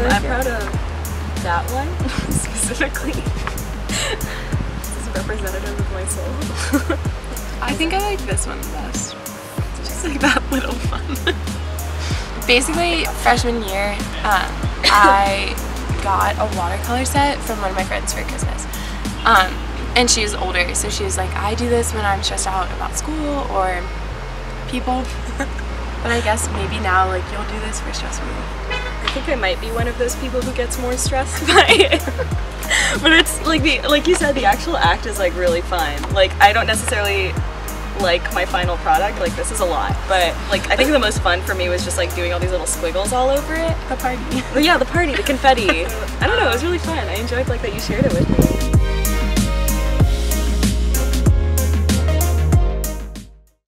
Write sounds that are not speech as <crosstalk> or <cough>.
Um, I'm proud of that one <laughs> specifically. this is representative of my soul. <laughs> I think I like this one the best. Just like that little fun. Basically, freshman year, um, I got a watercolor set from one of my friends for Christmas. Um, and she was older, so she was like, I do this when I'm stressed out about school or people. <laughs> but I guess maybe now, like, you'll do this for stress relief. I think I might be one of those people who gets more stressed <laughs> by it. but it's like the like you said, the actual act is like really fun. Like I don't necessarily like my final product. Like this is a lot, but like I think the most fun for me was just like doing all these little squiggles all over it. The party. But yeah, the party, the confetti. <laughs> I don't know, it was really fun. I enjoyed like that you shared it with me.